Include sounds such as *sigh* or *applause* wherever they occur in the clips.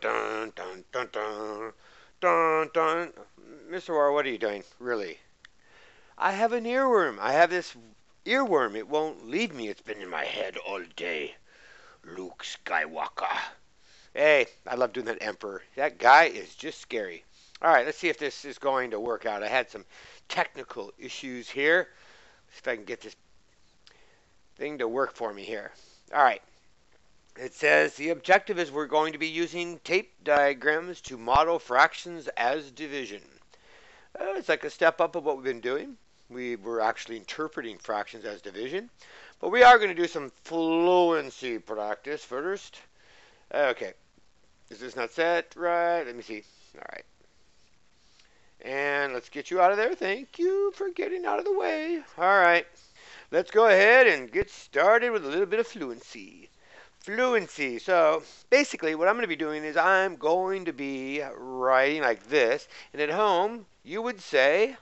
dun dun dun dun dun dun dun. Mr. Waara, what are you doing? Really? I have an earworm. I have this earworm. It won't leave me. It's been in my head all day. Luke Skywalker. Hey, I love doing that Emperor. That guy is just scary. All right, let's see if this is going to work out. I had some technical issues here. See if I can get this thing to work for me here. All right. It says the objective is we're going to be using tape diagrams to model fractions as division. Uh, it's like a step up of what we've been doing. We were actually interpreting fractions as division. But we are going to do some fluency practice first. Okay. Is this not set right? Let me see. All right. And let's get you out of there. Thank you for getting out of the way. All right. Let's go ahead and get started with a little bit of fluency. Fluency. So basically what I'm going to be doing is I'm going to be writing like this. And at home, you would say,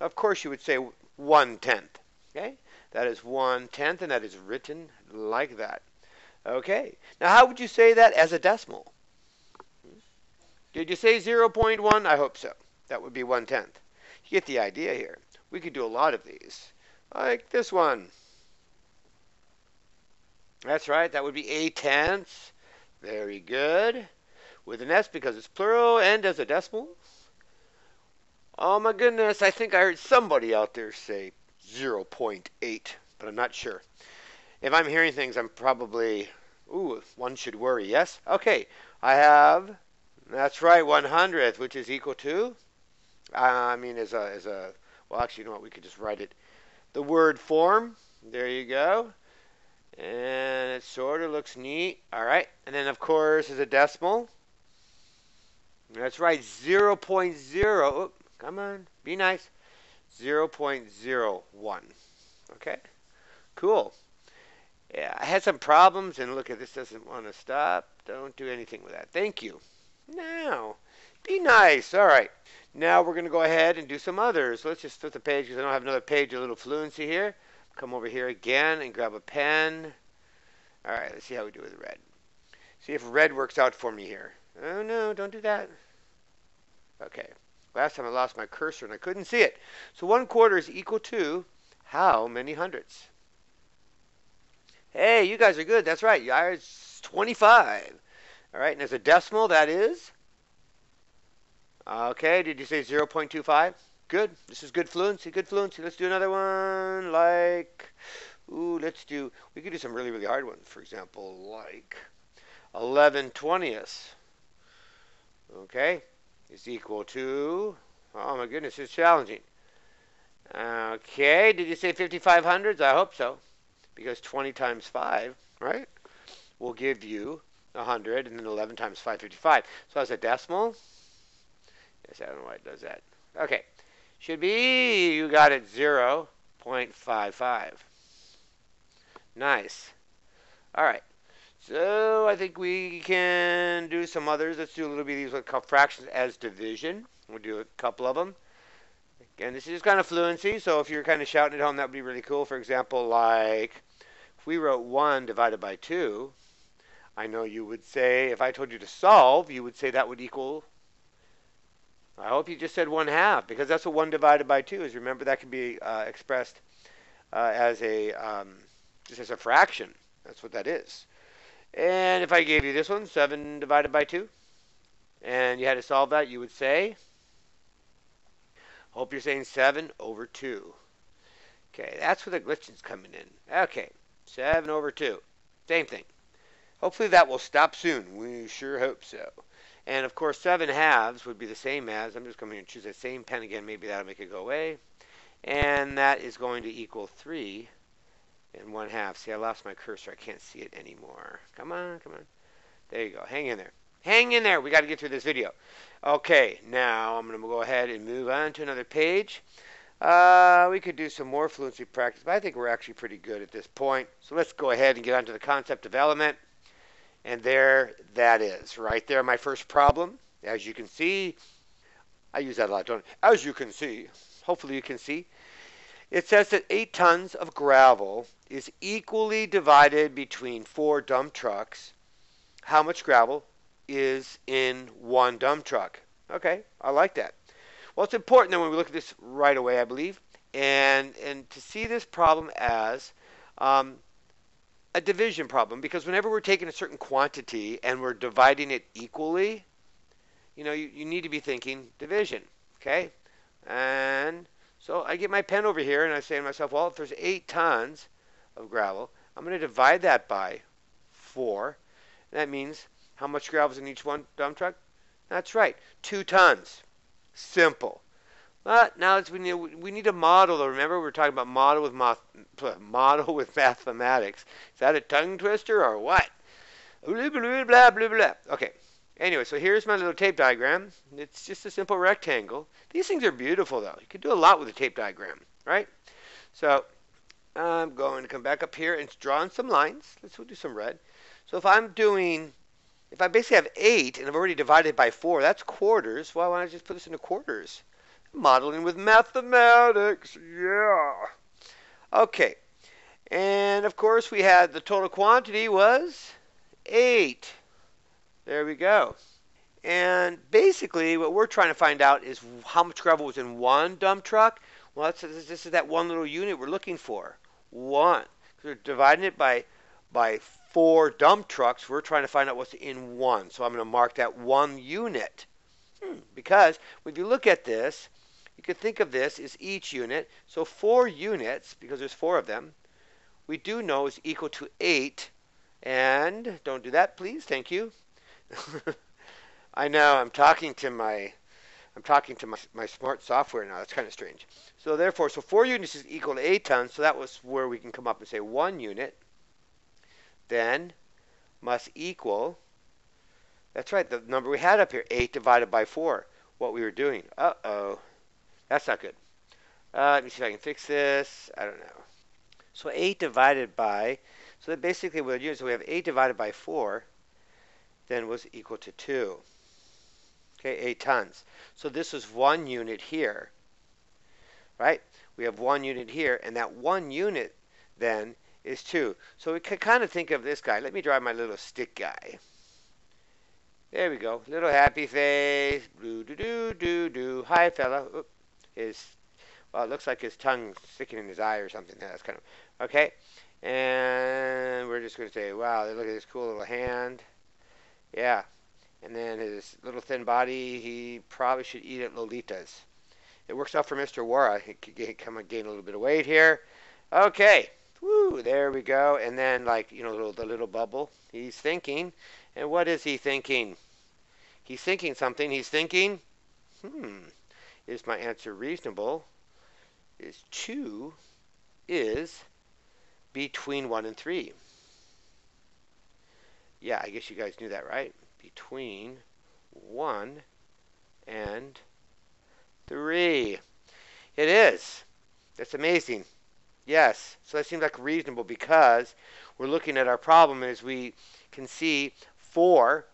of course you would say one-tenth. Okay? That is one-tenth, and that is written like that. Okay. Now how would you say that as a decimal? Did you say 0.1? I hope so. That would be one-tenth. You get the idea here. We could do a lot of these. Like this one. That's right. That would be a tenth. Very good. With an S because it's plural and as a decimal. Oh my goodness. I think I heard somebody out there say 0.8, but I'm not sure. If I'm hearing things, I'm probably, ooh, one should worry. Yes? Okay. I have that's right, one hundredth, which is equal to. I mean, as a as a well, actually, you know what? We could just write it. The word form. There you go. And it sort of looks neat. All right. And then, of course, is a decimal. That's right, 0, 0.0. Oh, come on, be nice. 0 0.01. Okay, cool. Yeah, I had some problems, and look at this doesn't want to stop. Don't do anything with that. Thank you. Now, be nice. All right. Now we're going to go ahead and do some others. Let's just flip the page because I don't have another page, a little fluency here. Come over here again and grab a pen. All right, let's see how we do with red. See if red works out for me here. Oh, no, don't do that. Okay. Last time I lost my cursor and I couldn't see it. So one quarter is equal to how many hundredths? Hey, you guys are good. That's right. It's 25. All right, and as a decimal, that is? Okay, did you say 0.25? Good. This is good fluency, good fluency. Let's do another one like, ooh, let's do, we could do some really, really hard ones. For example, like 11 20ths. Okay, is equal to, oh my goodness, it's challenging. Okay, did you say 5500s? I hope so. Because 20 times 5, right, will give you 100, and then 11 times 555. So as a decimal, yes, I don't know why it does that. Okay, should be, you got it, 0 0.55. Nice. All right. So I think we can do some others. Let's do a little bit of these with fractions as division. We'll do a couple of them. Again, this is kind of fluency, so if you're kind of shouting at home, that would be really cool. For example, like if we wrote 1 divided by 2, I know you would say, if I told you to solve, you would say that would equal, I hope you just said 1 half, because that's what 1 divided by 2 is. Remember, that can be uh, expressed uh, as a, um, just as a fraction. That's what that is. And if I gave you this one, 7 divided by 2, and you had to solve that, you would say, hope you're saying 7 over 2. Okay, that's where the glitching's coming in. Okay, 7 over 2. Same thing. Hopefully that will stop soon. We sure hope so. And of course, 7 halves would be the same as, I'm just going to choose the same pen again, maybe that'll make it go away. And that is going to equal 3 and 1 half. See, I lost my cursor. I can't see it anymore. Come on, come on. There you go. Hang in there. Hang in there. We got to get through this video. Okay, now I'm going to go ahead and move on to another page. Uh, we could do some more fluency practice, but I think we're actually pretty good at this point. So let's go ahead and get on to the concept of element. And there that is, right there, my first problem. As you can see, I use that a lot, don't I? As you can see, hopefully you can see, it says that 8 tons of gravel is equally divided between four dump trucks. How much gravel is in one dump truck. Okay, I like that. Well, it's important then when we look at this right away, I believe, and and to see this problem as um, a division problem because whenever we're taking a certain quantity and we're dividing it equally, you know, you, you need to be thinking division. Okay, and so I get my pen over here and I say to myself, well, if there's eight tons of gravel, I'm going to divide that by four. That means how much gravel is in each one dump truck? That's right, two tons. Simple. But now we need, we need a model. Though. Remember, we are talking about model with model with mathematics. Is that a tongue twister or what? Blah, blah, blah, blah, blah. Okay. Anyway, so here's my little tape diagram. It's just a simple rectangle. These things are beautiful, though. You can do a lot with a tape diagram, right? So I'm going to come back up here and draw in some lines. Let's do some red. So if I'm doing, if I basically have 8 and I've already divided by 4, that's quarters. Why don't I just put this into quarters? Modeling with mathematics. Yeah. Okay. And of course we had the total quantity was 8. There we go. And basically what we're trying to find out is how much gravel was in one dump truck. Well, this is that one little unit we're looking for. One. We're dividing it by by four dump trucks. We're trying to find out what's in one. So I'm going to mark that one unit. Hmm. Because if you look at this, you could think of this as each unit. So four units, because there's four of them, we do know is equal to eight. And don't do that, please. Thank you. *laughs* I know I'm talking to my I'm talking to my, my smart software now. That's kind of strange. So therefore, so four units is equal to eight tons. So that was where we can come up and say one unit then must equal. That's right, the number we had up here, 8 divided by 4. What we were doing. Uh-oh. That's not good. Uh, let me see if I can fix this. I don't know. So 8 divided by, so that basically what we're doing, so we have 8 divided by 4, then was equal to 2. Okay, 8 tons. So this is one unit here, right? We have one unit here, and that one unit then is 2. So we can kind of think of this guy. Let me draw my little stick guy. There we go. Little happy face. Do do do do do. Hi, fella. His well, it looks like his tongue sticking in his eye or something. That's kind of okay. And we're just going to say, wow, look at this cool little hand. Yeah. And then his little thin body, he probably should eat at Lolita's. It works out for Mr. Waara. He could come and gain a little bit of weight here. Okay. Woo, there we go. And then, like, you know, the little bubble, he's thinking. And what is he thinking? He's thinking something. He's thinking, hmm, is my answer reasonable? Is 2 is between 1 and 3. Yeah, I guess you guys knew that, right? Between 1 and 3. It is. That's amazing. Yes, so that seems like reasonable because we're looking at our problem as we can see four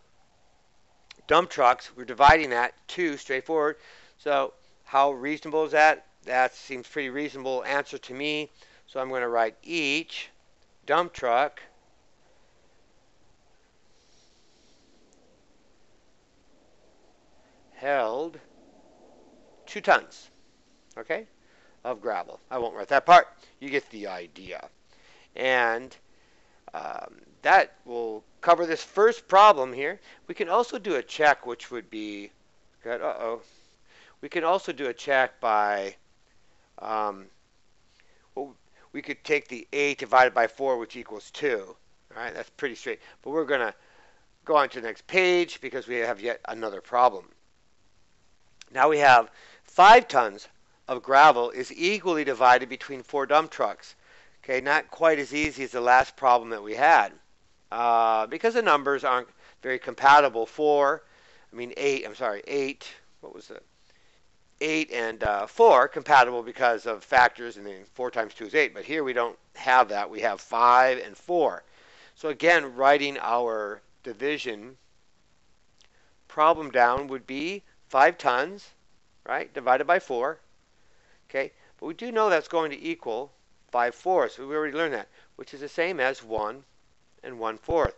dump trucks. We're dividing that two straightforward. So how reasonable is that? That seems pretty reasonable answer to me. So I'm going to write each dump truck held two tons. Okay? Of gravel. I won't write that part. You get the idea. And um, that will cover this first problem here. We can also do a check, which would be, uh-oh. We can also do a check by, um, well, we could take the 8 divided by 4, which equals 2. All right, that's pretty straight. But we're going to go on to the next page because we have yet another problem. Now we have 5 tons of gravel is equally divided between four dump trucks. Okay, not quite as easy as the last problem that we had uh, because the numbers aren't very compatible. Four, I mean eight. I'm sorry, eight. What was it? Eight and uh, four compatible because of factors, and then four times two is eight. But here we don't have that. We have five and four. So again, writing our division problem down would be five tons, right, divided by four Okay, but we do know that's going to equal 5 fourths. We already learned that, which is the same as 1 and 1 fourth.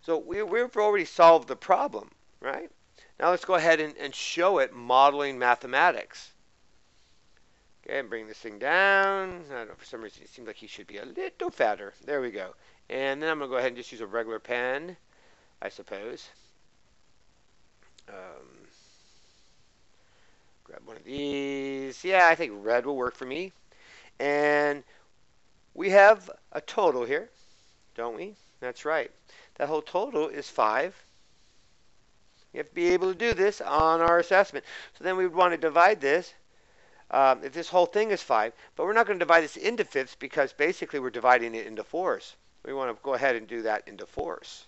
So we, we've already solved the problem. right? Now let's go ahead and, and show it modeling mathematics. Okay, and bring this thing down. I don't know, for some reason it seems like he should be a little fatter. There we go. And then I'm going to go ahead and just use a regular pen, I suppose. Um, grab one of these. Yeah, I think red will work for me. And we have a total here, don't we? That's right. That whole total is 5. You have to be able to do this on our assessment. So then we would want to divide this um, if this whole thing is 5. But we're not going to divide this into fifths because basically we're dividing it into fours. We want to go ahead and do that into fours.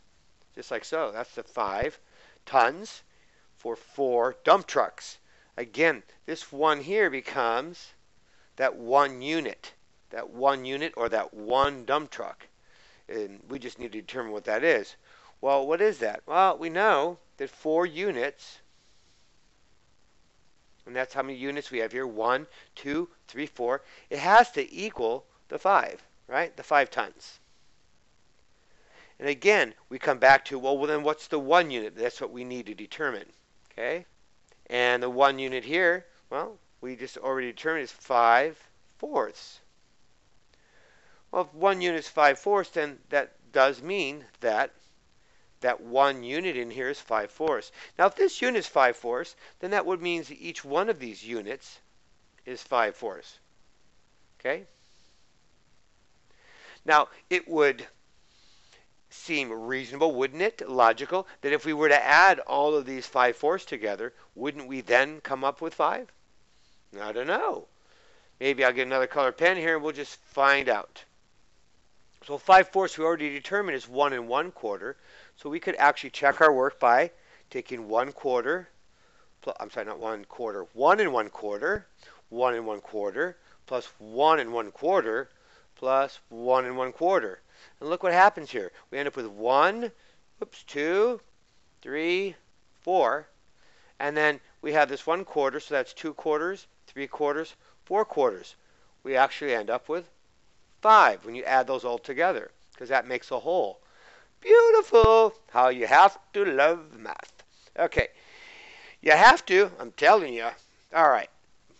Just like so. That's the 5 tons for 4 dump trucks. Again, this one here becomes that one unit. That one unit or that one dump truck. And we just need to determine what that is. Well, what is that? Well, we know that four units, and that's how many units we have here one, two, three, four. It has to equal the five, right? The five tons. And again, we come back to, well, well, then what's the one unit? That's what we need to determine, okay? And the one unit here, well, we just already determined is five fourths. Well, if one unit is five fourths, then that does mean that that one unit in here is 5 fourths. Now, if this unit is 5 fourths, then that would mean that each one of these units is 5 fourths. Okay? Now, it would seem reasonable, wouldn't it? Logical, that if we were to add all of these 5 fourths together, wouldn't we then come up with 5? I don't know. Maybe I'll get another color pen here and we'll just find out. So 5 fourths we already determined is 1 and 1 quarter. So we could actually check our work by taking 1 quarter, I'm sorry, not 1 quarter, 1 and 1 quarter, 1 and 1 quarter, plus 1 and 1 quarter, plus 1 and 1 quarter. And look what happens here. We end up with 1, oops, 2, 3, 4. And then we have this 1 quarter, so that's 2 quarters, 3 quarters, 4 quarters. We actually end up with 5 when you add those all together because that makes a whole. Beautiful. How you have to love math. Okay. You have to. I'm telling you. All right.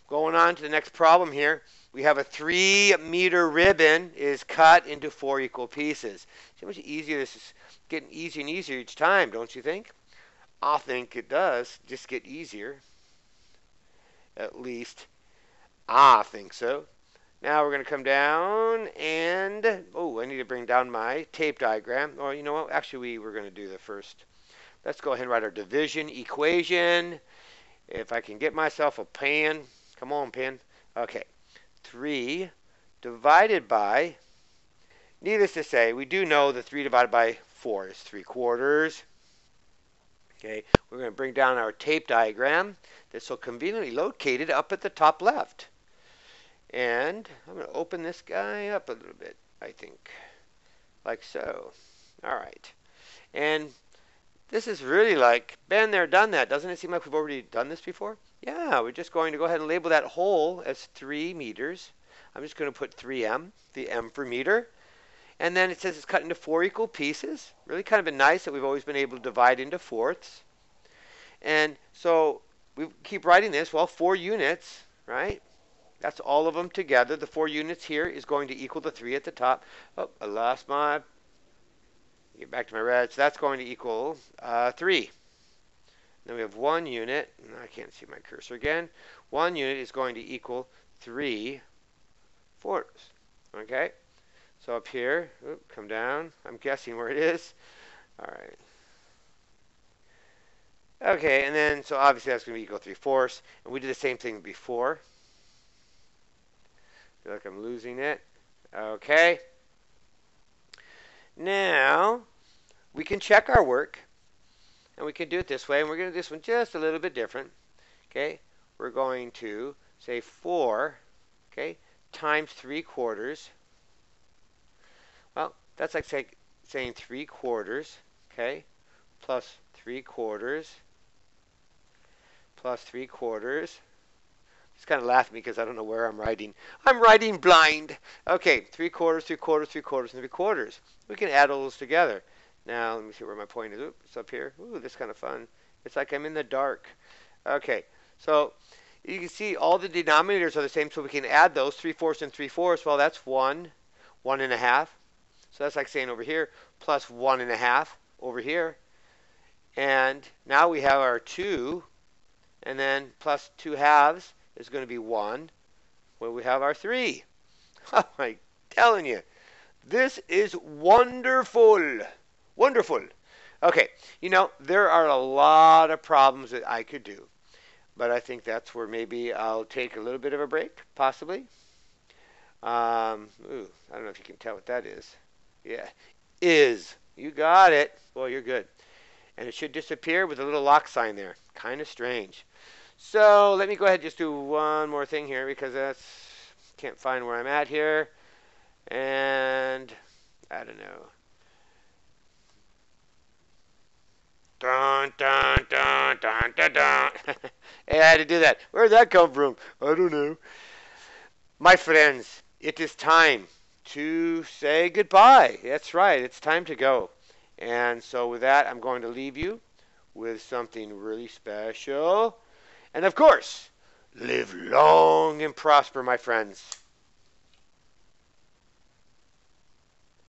Going on to the next problem here. We have a three meter ribbon is cut into four equal pieces. See how much easier this is getting easier and easier each time, don't you think? I think it does. Just get easier. At least I think so. Now we're going to come down and, oh, I need to bring down my tape diagram. Or you know what, actually we were going to do the first. Let's go ahead and write our division equation. If I can get myself a pen. Come on, pen. Okay. 3 divided by, needless to say, we do know that 3 divided by 4 is 3 quarters. Okay, we're going to bring down our tape diagram that's so conveniently located up at the top left. And I'm going to open this guy up a little bit, I think, like so. All right. And this is really like, been there, done that. Doesn't it seem like we've already done this before? Yeah, we're just going to go ahead and label that hole as 3 meters. I'm just going to put 3m, the m for meter. And then it says it's cut into four equal pieces. Really kind of been nice that we've always been able to divide into fourths. And so we keep writing this, well, four units, right? That's all of them together. The four units here is going to equal the three at the top. Oh, I lost my, get back to my red. So that's going to equal uh, three. Then we have one unit, I can't see my cursor again. One unit is going to equal three fourths. Okay? So up here, oops, come down. I'm guessing where it is. All right. Okay, and then, so obviously that's going to be equal 3 fourths. And we did the same thing before feel like I'm losing it. Okay. Now, we can check our work. And we can do it this way. And we're going to do this one just a little bit different. Okay. We're going to say 4, okay, times 3 quarters. Well, that's like say, saying 3 quarters, okay, plus 3 quarters, plus 3 quarters, He's kind of laughing because I don't know where I'm writing. I'm writing blind. Okay, three quarters, three quarters, three quarters, and three quarters. We can add all those together. Now, let me see where my point is. Oops, it's up here. Ooh, this is kind of fun. It's like I'm in the dark. Okay, so you can see all the denominators are the same, so we can add those. 3 fourths and 3 fourths, well, that's 1, 1 and a half. So that's like saying over here, plus 1 and a half over here. And now we have our 2, and then plus 2 halves is going to be 1. Where we have our 3. Oh, *laughs* I'm telling you, this is wonderful. Wonderful. Okay, you know, there are a lot of problems that I could do. But I think that's where maybe I'll take a little bit of a break, possibly. Um, ooh, I don't know if you can tell what that is. Yeah, is. You got it. Well, you're good. And it should disappear with a little lock sign there. Kind of strange. So let me go ahead and just do one more thing here because that's can't find where I'm at here. And I don't know. Dun, dun, dun, dun, dun, dun. *laughs* hey, I had to do that. Where did that come from? I don't know. My friends, it is time to say goodbye. That's right. It's time to go. And so with that, I'm going to leave you with something really special. And of course, live long and prosper, my friends.